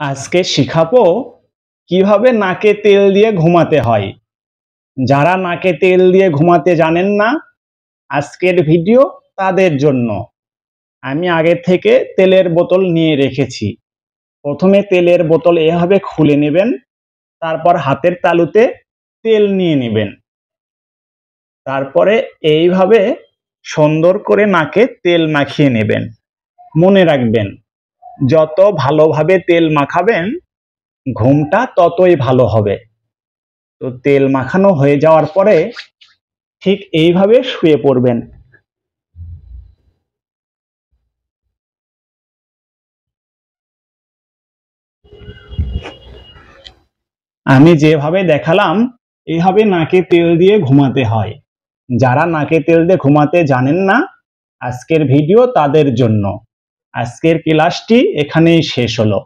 আজকে শিখাবো কীভাবে নাকে তেল দিয়ে ঘুমাতে হয়। যারা নাকে তেল দিয়ে ঘুমাতে জানেন না, আজকের ভিডিও তাদের জন্য। আমি আগে থেকে তেলের বোতল নিয়ে রেখেছি। প্রথমে তেলের বোতল এভাবে খুলে নেবেন, তারপর হাতের তালুতে তেল নিয়ে নেবেন। তারপরে এইভাবে সুন্দর করে নাকে তেল মাখিয়ে নেবেন। মনে রাখবেন যত ভালোভাবে তেল মাখাবেন, ঘুমটা ততই ভালো হবে। তো তেল মাখানো হয়ে যাওয়ার পরে ঠিক এইভাবে শুয়ে পড়বেন। আমি যেভাবে দেখালাম এইভাবে নাকে তেল দিয়ে ঘুমাতে হয়। যারা নাকে তেল দিয়ে ঘুমাতে জানেন না, আজকের ভিডিও তাদের জন্য। আজকের ক্লাসটি এখানেই শেষ হলো।